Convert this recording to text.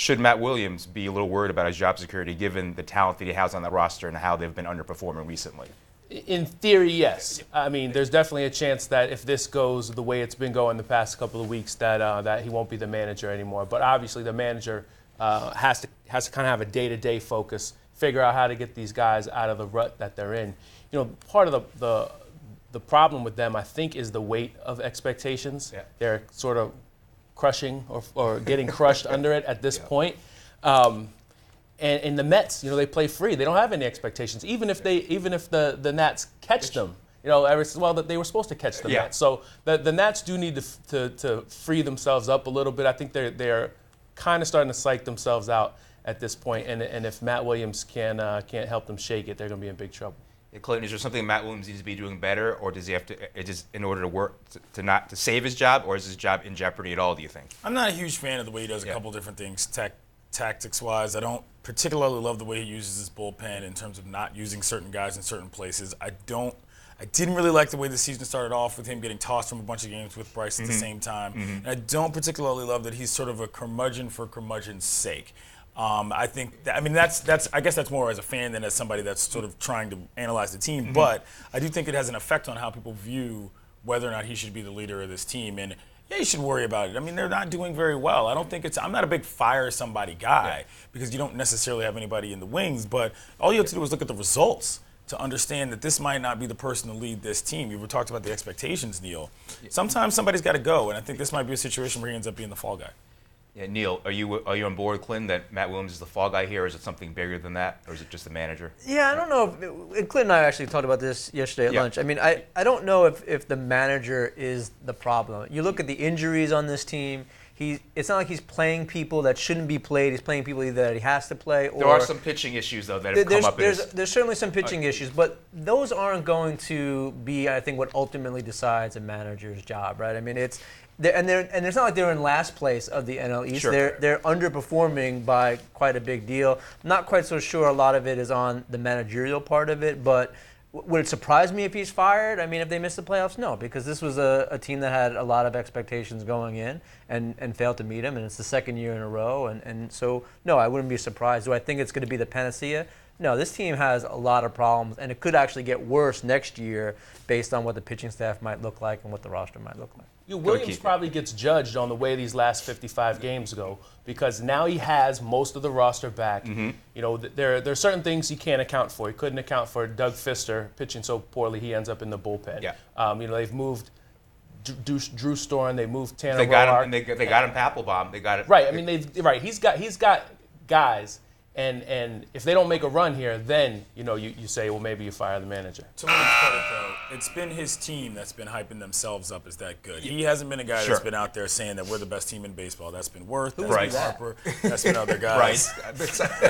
should Matt Williams be a little worried about his job security given the talent that he has on that roster and how they've been underperforming recently? In theory, yes. I mean, there's definitely a chance that if this goes the way it's been going the past couple of weeks, that uh, that he won't be the manager anymore. But obviously, the manager uh, has to has to kind of have a day-to-day focus, figure out how to get these guys out of the rut that they're in. You know, part of the the, the problem with them, I think, is the weight of expectations. Yeah. They're sort of crushing or, or getting crushed under it at this yeah. point. Um, and, and the Mets, you know, they play free. They don't have any expectations, even if they, even if the, the Nats catch them. You know, ever well that they were supposed to catch the yeah. Nats. So the, the Nats do need to, to, to free themselves up a little bit. I think they're they're kind of starting to psych themselves out at this point. And, and if Matt Williams can uh, can't help them shake it, they're going to be in big trouble. Clayton, is there something Matt Williams needs to be doing better, or does he have to just in order to work to, to, not to save his job, or is his job in jeopardy at all? Do you think? I'm not a huge fan of the way he does a yeah. couple different things. Tech tactics wise. I don't particularly love the way he uses his bullpen in terms of not using certain guys in certain places. I don't. I didn't really like the way the season started off with him getting tossed from a bunch of games with Bryce at mm-hmm. the same time. Mm-hmm. And I don't particularly love that he's sort of a curmudgeon for curmudgeon's sake. Um, I think, that, I mean, that's, that's, I guess that's more as a fan than as somebody that's sort of trying to analyze the team. Mm-hmm. But I do think it has an effect on how people view whether or not he should be the leader of this team. And yeah, you should worry about it. I mean, they're not doing very well. I don't think it's. I'm not a big fire somebody guy yeah. because you don't necessarily have anybody in the wings. But all you have to do is look at the results to understand that this might not be the person to lead this team. You were talked about the expectations, Neil. Sometimes somebody's got to go, and I think this might be a situation where he ends up being the fall guy. Yeah, Neil, are you are you on board, Clinton, that Matt Williams is the fall guy here, or is it something bigger than that, or is it just the manager? Yeah, I don't know. If, and Clinton and I actually talked about this yesterday at yeah. lunch. I mean, I, I don't know if, if the manager is the problem. You look at the injuries on this team. He, it's not like he's playing people that shouldn't be played. He's playing people either that he has to play or. There are some pitching issues though that have come up. There's, there's certainly some pitching uh, issues, but those aren't going to be, I think, what ultimately decides a manager's job, right? I mean, it's they're, and they're and it's not like they're in last place of the NL East. Sure. They're they're underperforming by quite a big deal. I'm not quite so sure a lot of it is on the managerial part of it, but would it surprise me if he's fired? I mean, if they miss the playoffs, no, because this was a, a team that had a lot of expectations going in and, and failed to meet them, and it's the second year in a row, and, and so no, I wouldn't be surprised. Do I think it's going to be the panacea? No, this team has a lot of problems, and it could actually get worse next year based on what the pitching staff might look like and what the roster might look like. You know, Williams probably gets judged on the way these last 55 games go because now he has most of the roster back. Mm-hmm. You know, there, there are certain things he can't account for. He couldn't account for Doug Fister pitching so poorly he ends up in the bullpen. Yeah. Um, you know, they've moved Drew, Drew Storen, they moved Tanner. They got him. They, they got him Papelbon. They got it. Right. I mean, they right. He's got he's got guys and and if they don't make a run here, then you know you, you say, well, maybe you fire the manager. To Williams' credit, though, it's been his team that's been hyping themselves up as that good. He hasn't been a guy sure. that's been out there saying that we're the best team in baseball. That's been Werth, that's right. been Harper, that's been other guys. right.